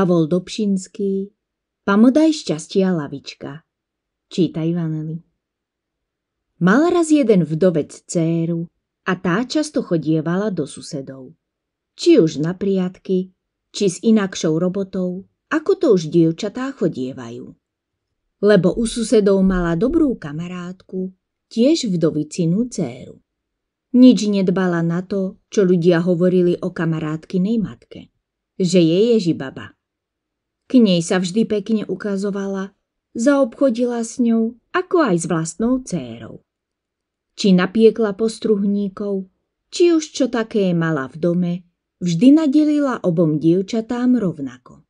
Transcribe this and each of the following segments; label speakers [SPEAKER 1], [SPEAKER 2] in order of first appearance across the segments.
[SPEAKER 1] Pavol Dobšinský, Pamodaj šťastia lavička. Čítaj Vanely. Mal raz jeden vdovec céru a tá často chodievala do susedov. Či už na priatky, či s inakšou robotou, ako to už dievčatá chodievajú. Lebo u susedov mala dobrú kamarátku, tiež vdovicinu céru. Nič nedbala na to, čo ľudia hovorili o kamarátkynej matke, že je Ježibaba. K nej sa vždy pekne ukazovala, zaobchodila s ňou, ako aj s vlastnou dcérou. Či napiekla postruhníkov, či už čo také mala v dome, vždy nadelila obom dievčatám rovnako.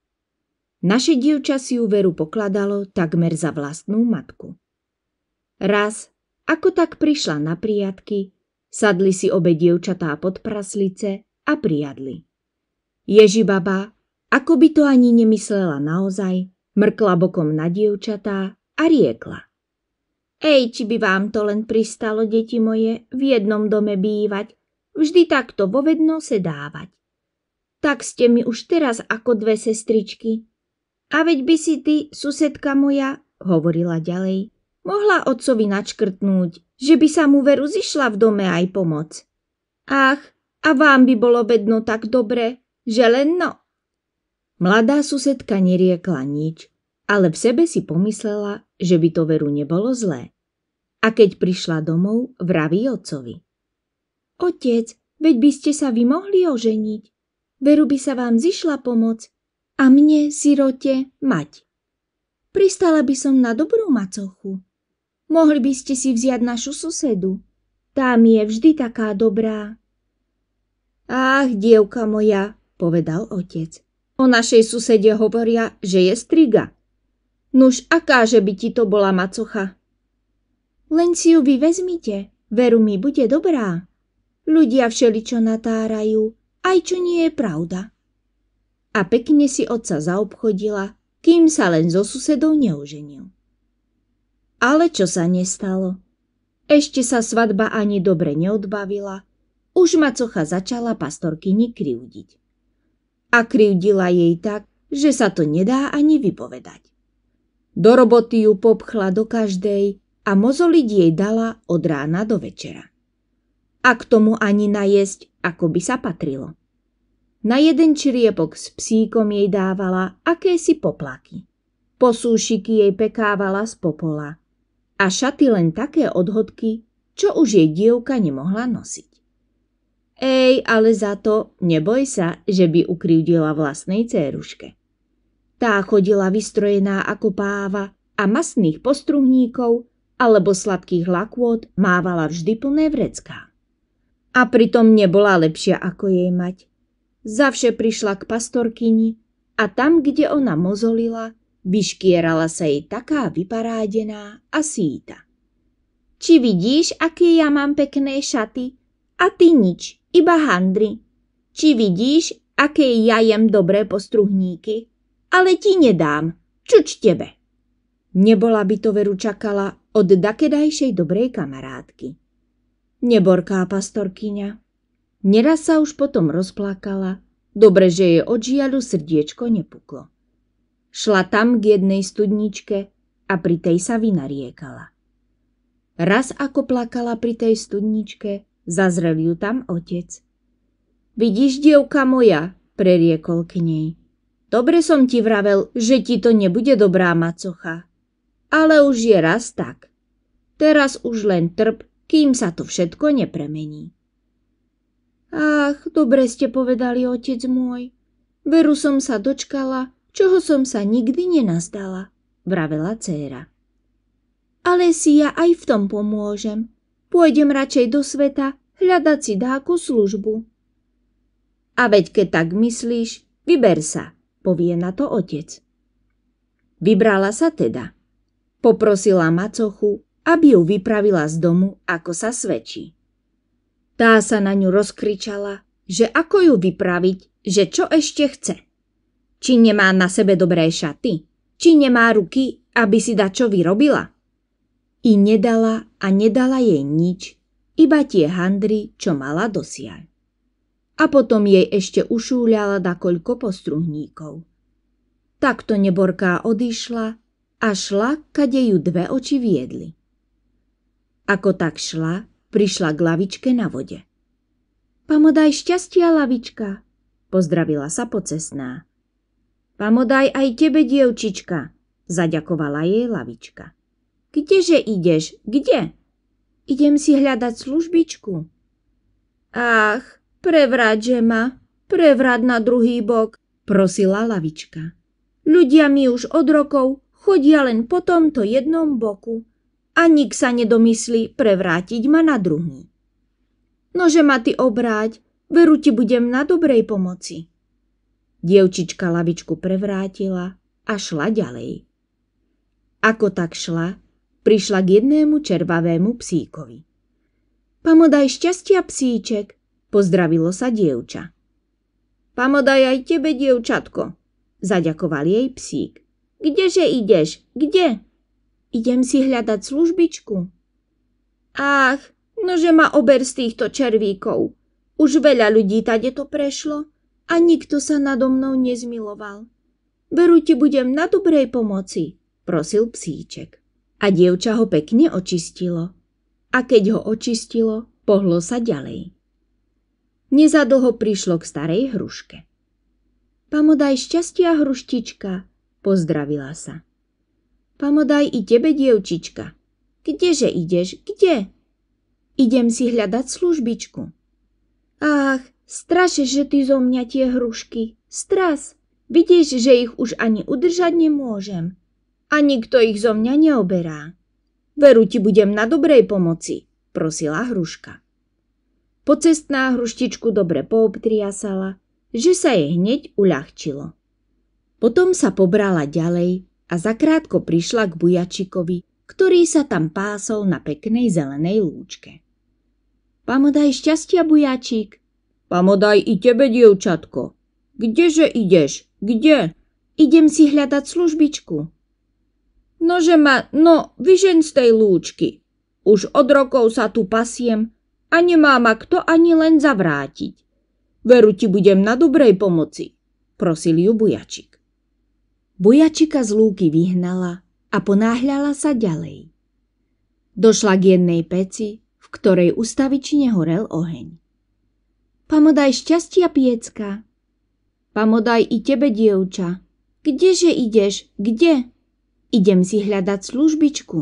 [SPEAKER 1] Naše dievča si ju veru pokladalo takmer za vlastnú matku. Raz, ako tak prišla na priatky, sadli si obe dievčatá pod praslice a prijadli. Ježibaba ako by to ani nemyslela naozaj, mrkla bokom na dievčatá a riekla. Ej, či by vám to len pristalo, deti moje, v jednom dome bývať, vždy takto vo vedno sedávať. Tak ste mi už teraz ako dve sestričky. A veď by si ty, susedka moja, hovorila ďalej, mohla otcovi načkrtnúť, že by sa mu veru zišla v dome aj pomoc. Ach, a vám by bolo vedno tak dobre, že len no, Mladá susedka neriekla nič, ale v sebe si pomyslela, že by to veru nebolo zlé. A keď prišla domov, vraví otcovi. Otec, veď by ste sa vy mohli oženiť. Veru by sa vám zišla pomoc a mne, sirote, mať. Pristala by som na dobrú macochu. Mohli by ste si vziať našu susedu. Tá mi je vždy taká dobrá. Ach, dievka moja, povedal otec. O našej susede hovoria, že je striga. Nuž, akáže by ti to bola macocha? Len si ju vy vezmite, veru mi bude dobrá. Ľudia všeličo natárajú, aj čo nie je pravda. A pekne si otca zaobchodila, kým sa len so susedou neuženil. Ale čo sa nestalo? Ešte sa svadba ani dobre neodbavila, už macocha začala pastorkyni krivdiť a krivdila jej tak, že sa to nedá ani vypovedať. Do roboty ju popchla do každej a mozoliť jej dala od rána do večera. A k tomu ani najesť, ako by sa patrilo. Na jeden čriepok s psíkom jej dávala akési poplaky. Posúšiky jej pekávala z popola a šaty len také odhodky, čo už jej dievka nemohla nosiť. Ej, ale za to neboj sa, že by ukrivdila vlastnej céruške. Tá chodila vystrojená ako páva a masných postruhníkov alebo sladkých lakôd mávala vždy plné vrecká. A pritom nebola lepšia ako jej mať. Zavše prišla k pastorkyni a tam, kde ona mozolila, vyškierala sa jej taká vyparádená a síta. Či vidíš, aké ja mám pekné šaty? A ty nič, iba handry. Či vidíš, aké ja jem dobré postruhníky? Ale ti nedám, čuč tebe. Nebola by to veru čakala od dakedajšej dobrej kamarátky. Neborká pastorkyňa. Neraz sa už potom rozplakala, dobre, že jej od žiaľu srdiečko nepuklo. Šla tam k jednej studničke a pri tej sa vynariekala. Raz ako plakala pri tej studničke, Zazrel ju tam otec. Vidíš, dievka moja, preriekol k nej. Dobre som ti vravel, že ti to nebude dobrá macocha. Ale už je raz tak. Teraz už len trp, kým sa to všetko nepremení. Ach, dobre ste povedali, otec môj. Veru som sa dočkala, čoho som sa nikdy nenazdala, vravela dcéra. Ale si ja aj v tom pomôžem. Pôjdem radšej do sveta hľadať si dáku službu. A veď keď tak myslíš, vyber sa, povie na to otec. Vybrala sa teda. Poprosila macochu, aby ju vypravila z domu, ako sa svedčí. Tá sa na ňu rozkričala, že ako ju vypraviť, že čo ešte chce. Či nemá na sebe dobré šaty, či nemá ruky, aby si dačo vyrobila. I nedala a nedala jej nič, iba tie handry, čo mala dosiaľ. A potom jej ešte ušúľala koľko postruhníkov. Takto neborká odišla a šla, kade ju dve oči viedli. Ako tak šla, prišla k lavičke na vode. Pamodaj šťastia, lavička, pozdravila sa pocesná. Pamodaj aj tebe, dievčička, zaďakovala jej lavička. Kdeže ideš? Kde? Idem si hľadať službičku. Ach, prevráť ma, prevráť na druhý bok, prosila lavička. Ľudia mi už od rokov chodia len po tomto jednom boku a nik sa nedomyslí prevrátiť ma na druhý. Nože ma ty obráť, veru ti budem na dobrej pomoci. Dievčička lavičku prevrátila a šla ďalej. Ako tak šla, prišla k jednému červavému psíkovi. Pamodaj šťastia, psíček, pozdravilo sa dievča. Pamodaj aj tebe, dievčatko, zaďakoval jej psík. Kdeže ideš? Kde? Idem si hľadať službičku. Ach, nože ma ober z týchto červíkov. Už veľa ľudí tade to prešlo a nikto sa nado mnou nezmiloval. Veru ti budem na dobrej pomoci, prosil psíček. A dievča ho pekne očistilo. A keď ho očistilo, pohlo sa ďalej. Nezadlho prišlo k starej hruške. Pamodaj šťastia, hruštička, pozdravila sa. Pamodaj i tebe, dievčička. Kdeže ideš? Kde? Idem si hľadať službičku. Ach, Straše, že ty zo mňa tie hrušky. Stras. Vidíš, že ich už ani udržať nemôžem. A nikto ich zo mňa neoberá. Veru ti budem na dobrej pomoci, prosila hruška. Pocestná hruštičku dobre poobtriasala, že sa jej hneď uľahčilo. Potom sa pobrala ďalej a zakrátko prišla k bujačikovi, ktorý sa tam pásol na peknej zelenej lúčke. Pamodaj šťastia, bujačik, Pamodaj i tebe, dievčatko. Kdeže ideš? Kde? Idem si hľadať službičku. Nože ma, no, vyžen z tej lúčky. Už od rokov sa tu pasiem a nemá ma kto ani len zavrátiť. Veru ti budem na dobrej pomoci, prosil ju bujačik. Bujačika z lúky vyhnala a ponáhľala sa ďalej. Došla k jednej peci, v ktorej ustavične horel oheň. Pamodaj šťastia, piecka. Pamodaj i tebe, dievča. Kdeže ideš? Kde? Idem si hľadať službičku.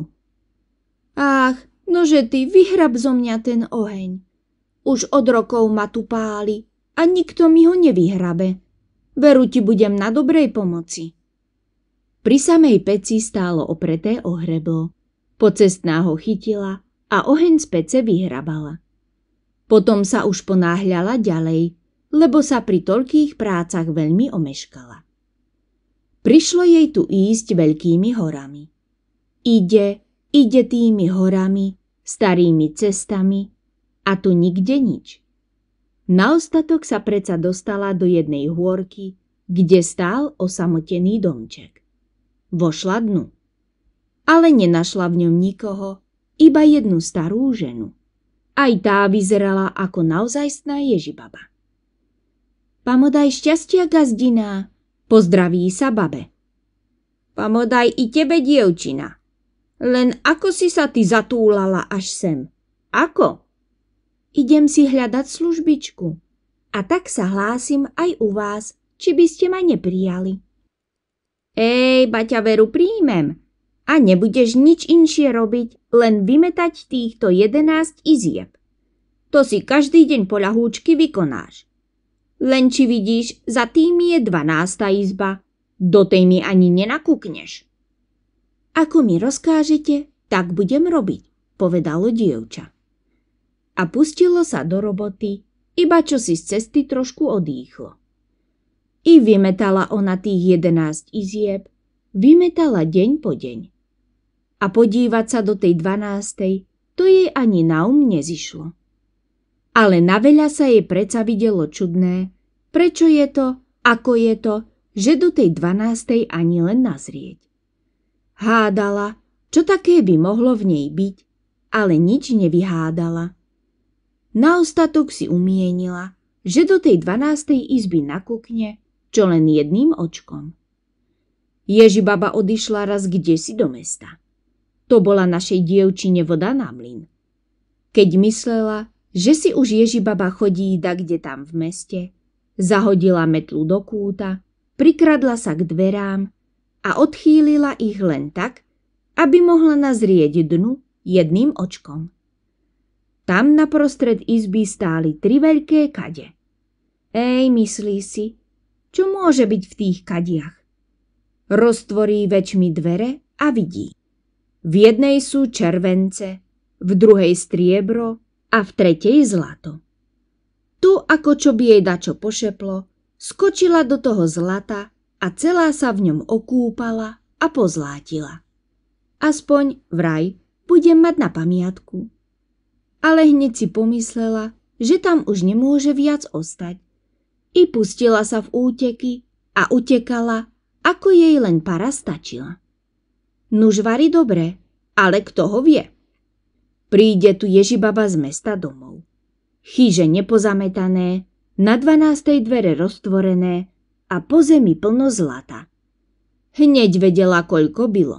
[SPEAKER 1] Ach, nože ty vyhrab zo mňa ten oheň. Už od rokov ma tu páli a nikto mi ho nevyhrabe. Veru ti budem na dobrej pomoci. Pri samej peci stálo opreté ohreblo. Pocestná ho chytila a oheň z pece vyhrabala. Potom sa už ponáhľala ďalej, lebo sa pri toľkých prácach veľmi omeškala. Prišlo jej tu ísť veľkými horami. Ide, ide tými horami, starými cestami a tu nikde nič. Na ostatok sa preca dostala do jednej hôrky, kde stál osamotený domček. Vošla dnu. Ale nenašla v ňom nikoho, iba jednu starú ženu. Aj tá vyzerala ako naozajstná ježibaba. Pamodaj šťastia, gazdina, pozdraví sa babe. Pamodaj i tebe, dievčina. Len ako si sa ty zatúlala až sem? Ako? Idem si hľadať službičku. A tak sa hlásim aj u vás, či by ste ma neprijali. Ej, baťa veru príjmem, a nebudeš nič inšie robiť, len vymetať týchto 11 izieb. To si každý deň po ľahúčky vykonáš. Len či vidíš, za tým je 12. izba, do tej mi ani nenakúkneš. Ako mi rozkážete, tak budem robiť, povedalo dievča. A pustilo sa do roboty, iba čo si z cesty trošku odýchlo. I vymetala ona tých 11 izieb, vymetala deň po deň a podívať sa do tej dvanástej, to jej ani na um nezišlo. Ale na veľa sa jej preca videlo čudné, prečo je to, ako je to, že do tej dvanástej ani len nazrieť. Hádala, čo také by mohlo v nej byť, ale nič nevyhádala. Na ostatok si umienila, že do tej dvanástej izby nakúkne čo len jedným očkom. Ježibaba odišla raz kde si do mesta. To bola našej dievčine voda na mlyn. Keď myslela, že si už Ježibaba chodí da kde tam v meste, zahodila metlu do kúta, prikradla sa k dverám a odchýlila ich len tak, aby mohla nazrieť dnu jedným očkom. Tam naprostred izby stáli tri veľké kade. Ej, myslí si, čo môže byť v tých kadiach? Roztvorí väčšmi dvere a vidí. V jednej sú července, v druhej striebro a v tretej zlato. Tu, ako čo by jej dačo pošeplo, skočila do toho zlata a celá sa v ňom okúpala a pozlátila. Aspoň vraj budem mať na pamiatku. Ale hneď si pomyslela, že tam už nemôže viac ostať. I pustila sa v úteky a utekala, ako jej len para stačila. Nuž vari dobre, ale kto ho vie? Príde tu Ježibaba z mesta domov. Chyže nepozametané, na dvanástej dvere roztvorené a po zemi plno zlata. Hneď vedela, koľko bylo.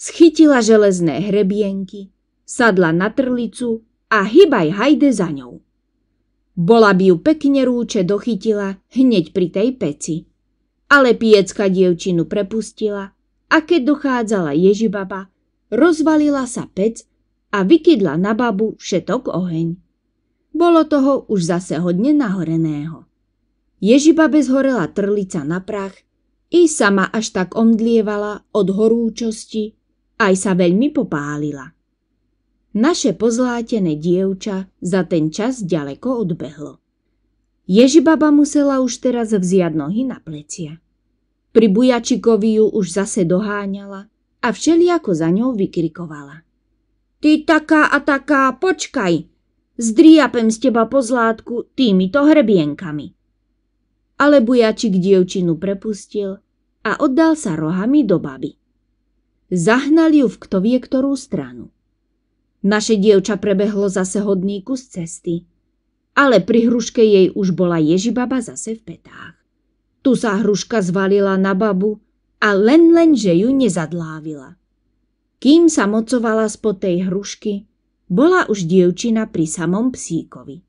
[SPEAKER 1] Schytila železné hrebienky, sadla na trlicu a hybaj hajde za ňou. Bola by ju pekne rúče dochytila hneď pri tej peci. Ale piecka dievčinu prepustila a keď dochádzala Ježibaba, rozvalila sa pec a vykydla na babu všetok oheň. Bolo toho už zase hodne nahoreného. Ježibabe zhorela trlica na prach, i sama až tak omdlievala od horúčosti, aj sa veľmi popálila. Naše pozlátené dievča za ten čas ďaleko odbehlo. Ježibaba musela už teraz vziať nohy na plecia. Pri bujačikovi ju už zase doháňala a všeliako za ňou vykrikovala. Ty taká a taká, počkaj, zdriapem z teba pozlátku týmito hrebienkami. Ale bujačik dievčinu prepustil a oddal sa rohami do baby. Zahnal ju v kto vie ktorú stranu. Naše dievča prebehlo zase hodný kus cesty, ale pri hruške jej už bola Ježibaba zase v petách. Tu sa hruška zvalila na babu a len len, že ju nezadlávila. Kým sa mocovala spod tej hrušky, bola už dievčina pri samom psíkovi.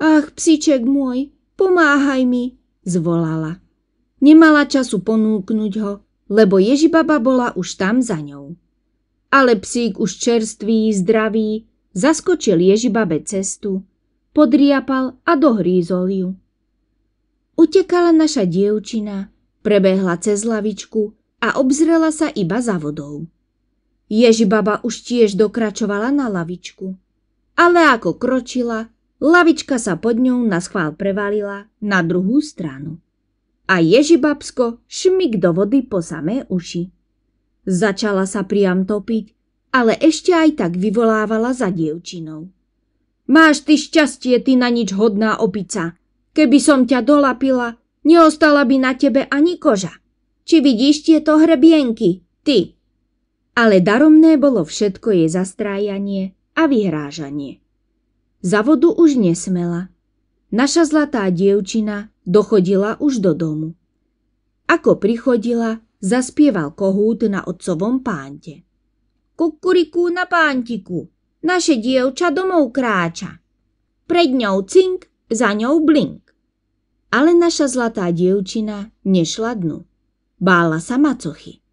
[SPEAKER 1] Ach, psíček môj, pomáhaj mi, zvolala. Nemala času ponúknuť ho, lebo Ježibaba bola už tam za ňou. Ale psík už čerstvý, zdravý, zaskočil Ježibabe cestu, podriapal a dohrízol ju. Utekala naša dievčina, prebehla cez lavičku a obzrela sa iba za vodou. Ježibaba už tiež dokračovala na lavičku. Ale ako kročila, lavička sa pod ňou na schvál prevalila na druhú stranu. A Ježibabsko šmik do vody po samé uši. Začala sa priam topiť, ale ešte aj tak vyvolávala za dievčinou. Máš ty šťastie, ty na nič hodná opica. Keby som ťa dolapila, neostala by na tebe ani koža. Či vidíš tieto hrebienky, ty? Ale daromné bolo všetko jej zastrájanie a vyhrážanie. Za vodu už nesmela. Naša zlatá dievčina dochodila už do domu. Ako prichodila, zaspieval kohút na otcovom pánte. Kukuriku na pántiku, naše dievča domov kráča. Pred ňou cink, za ňou blink. Ale naša zlatá dievčina nešla dnu. Bála sa macochy.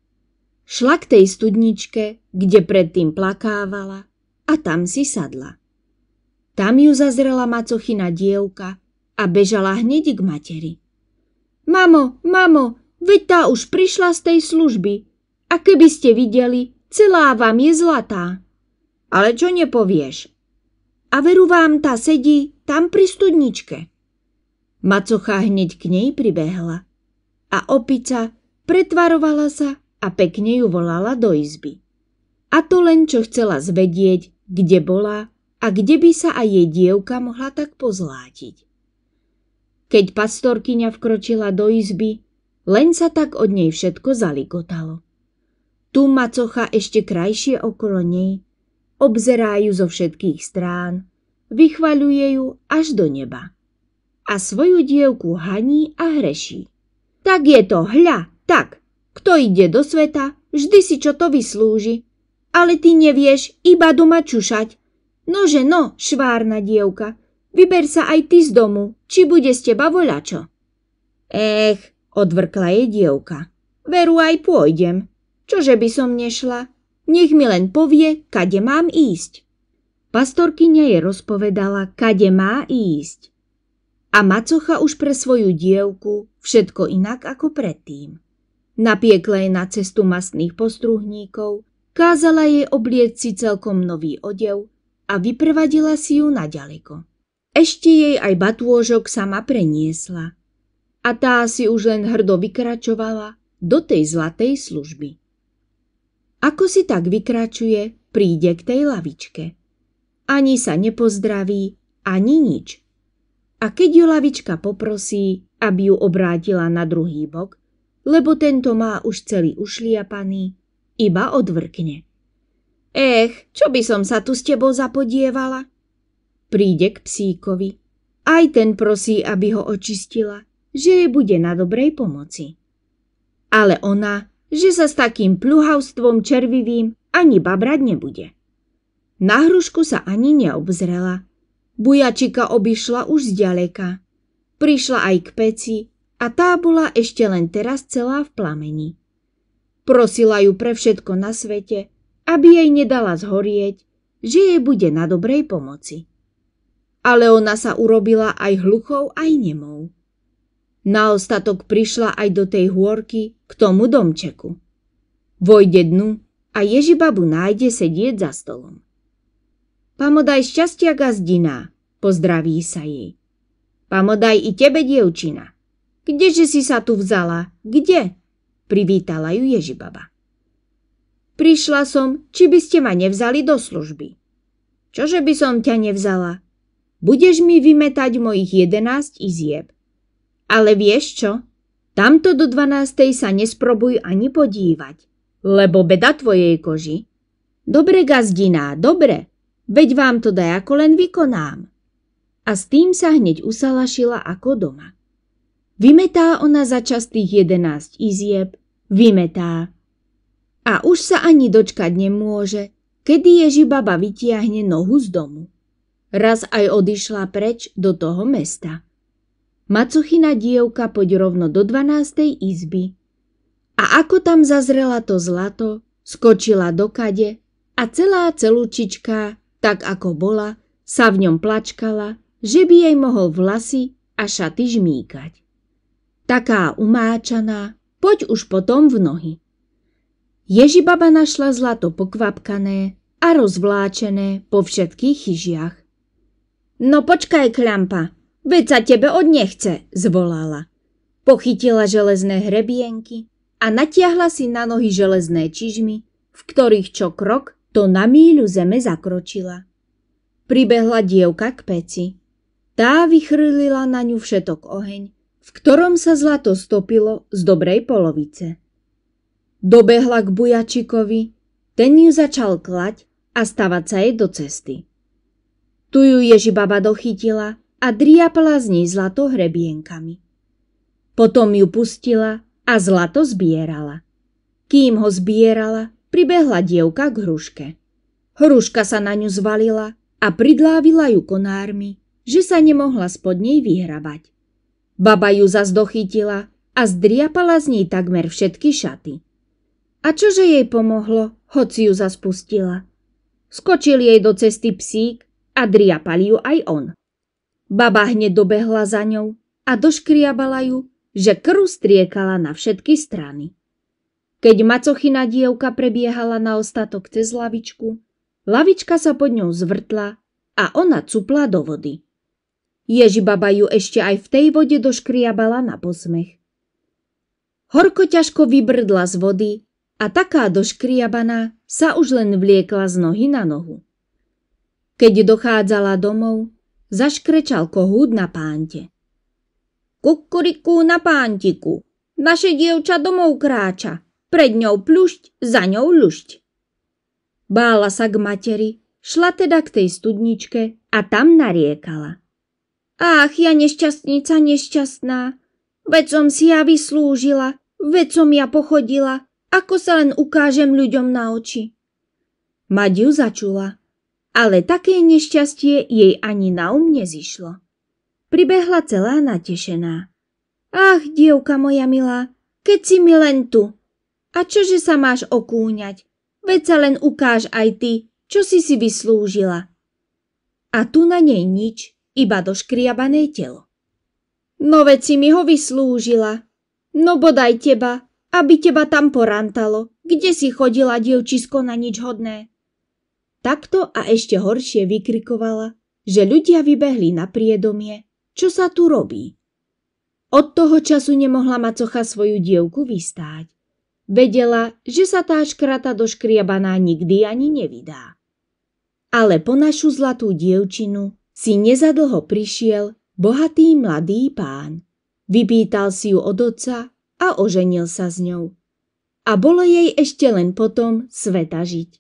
[SPEAKER 1] Šla k tej studničke, kde predtým plakávala a tam si sadla. Tam ju zazrela macochina dievka a bežala hneď k materi. Mamo, mamo, veď tá už prišla z tej služby a keby ste videli, celá vám je zlatá. Ale čo nepovieš? A veru vám tá sedí tam pri studničke. Macocha hneď k nej pribehla a opica pretvarovala sa a pekne ju volala do izby. A to len čo chcela zvedieť, kde bola a kde by sa aj jej dievka mohla tak pozlátiť. Keď pastorkyňa vkročila do izby, len sa tak od nej všetko zaligotalo. Tu macocha ešte krajšie okolo nej, obzerá ju zo všetkých strán, vychvaľuje ju až do neba. A svoju dievku haní a hreší. Tak je to, hľa, tak, Kto ide do sveta, vždy si čo to vyslúži. Ale ty nevieš iba doma čušať. Nože no, švárna dievka, vyber sa aj ty z domu, či bude z teba voľačo. Ech, odvrkla jej dievka. Veru aj pôjdem. Čože by som nešla? Nech mi len povie, kade mám ísť. Pastorkyňa je rozpovedala, kade má ísť. A macocha už pre svoju dievku všetko inak ako predtým. Napiekla jej na cestu masných postruhníkov, kázala jej oblieť si celkom nový odev a vyprevadila si ju naďaleko. Ešte jej aj batôžok sama preniesla. A tá si už len hrdo vykračovala do tej zlatej služby. Ako si tak vykračuje, príde k tej lavičke. Ani sa nepozdraví, ani nič. A keď ju lavička poprosí, aby ju obrátila na druhý bok, lebo tento má už celý ušliapaný, iba odvrkne. Ech, čo by som sa tu s tebou zapodievala? Príde k psíkovi. Aj ten prosí, aby ho očistila, že jej bude na dobrej pomoci. Ale ona, že sa s takým pluhavstvom červivým ani babrať nebude. Na hrušku sa ani neobzrela. Bujačika obišla už zďaleka. Prišla aj k peci a tá bola ešte len teraz celá v plameni. Prosila ju pre všetko na svete, aby jej nedala zhorieť, že jej bude na dobrej pomoci. Ale ona sa urobila aj hluchou, aj nemou. Na ostatok prišla aj do tej hôrky k tomu domčeku. Vojde dnu a Ježibabu nájde sedieť za stolom. Pamodaj šťastia gazdina, pozdraví sa jej. Pamodaj i tebe, dievčina. Kdeže si sa tu vzala? Kde? Privítala ju Ježibaba. Prišla som, či by ste ma nevzali do služby. Čože by som ťa nevzala? Budeš mi vymetať mojich jedenáct izieb. Ale vieš čo? Tamto do dvanástej sa nesprobuj ani podívať, lebo beda tvojej koži. Dobre, gazdina, dobre, Veď vám to ako len vykonám. A s tým sa hneď usalašila ako doma. Vymetá ona za čas tých jedenáct izieb, vymetá. A už sa ani dočkať nemôže, kedy Ježibaba vytiahne nohu z domu. Raz aj odišla preč do toho mesta. Macochina dievka poď rovno do dvanástej izby. A ako tam zazrela to zlato, skočila do kade a celá celúčička tak ako bola, sa v ňom plačkala, že by jej mohol vlasy a šaty žmýkať. Taká umáčaná, poď už potom v nohy. Ježibaba našla zlato pokvapkané a rozvláčené po všetkých chyžiach. No počkaj, kľampa, veď sa tebe od nechce, zvolala. Pochytila železné hrebienky a natiahla si na nohy železné čižmy, v ktorých čo krok to na míľu zeme zakročila. Pribehla dievka k peci. Tá vychrlila na ňu všetok oheň, v ktorom sa zlato stopilo z dobrej polovice. Dobehla k bujačikovi, ten ju začal klať a stavať sa jej do cesty. Tu ju Ježibaba dochytila a driapala z nej zlato hrebienkami. Potom ju pustila a zlato zbierala. Kým ho zbierala, pribehla dievka k hruške. Hruška sa na ňu zvalila a pridlávila ju konármi, že sa nemohla spod nej vyhrabať. Baba ju zas dochytila a zdriapala z nej takmer všetky šaty. A čože jej pomohlo, hoci ju zas pustila? Skočil jej do cesty psík a driapal ju aj on. Baba hneď dobehla za ňou a doškriabala ju, že krv striekala na všetky strany. Keď macochina dievka prebiehala na ostatok cez lavičku, lavička sa pod ňou zvrtla a ona cupla do vody. Ježibaba ju ešte aj v tej vode doškriabala na posmech. Horko ťažko vybrdla z vody a taká doškriabaná sa už len vliekla z nohy na nohu. Keď dochádzala domov, zaškrečal kohút na pánte. Kukuriku na pántiku, naše dievča domov kráča, pred ňou plušť, za ňou lušť. Bála sa k materi, šla teda k tej studničke a tam nariekala. Ach, ja nešťastnica nešťastná, veď som si ja vyslúžila, Veď som ja pochodila, ako sa len ukážem ľuďom na oči. Mať začula, ale také nešťastie jej ani na um nezišlo. Pribehla celá natešená. Ach, dievka moja milá, keď si mi len tu. A čože sa máš okúňať? Veď sa len ukáž aj ty, čo si si vyslúžila. A tu na nej nič, iba doškriabané telo. No veď mi ho vyslúžila. No bodaj teba, aby teba tam porantalo, kde si chodila dievčisko na nič hodné. Takto a ešte horšie vykrikovala, že ľudia vybehli na priedomie, čo sa tu robí. Od toho času nemohla macocha svoju dievku vystáť. Vedela, že sa tá škrata doškriabaná nikdy ani nevydá. Ale po našu zlatú dievčinu si nezadlho prišiel bohatý mladý pán. Vypýtal si ju od otca a oženil sa s ňou. A bolo jej ešte len potom sveta žiť.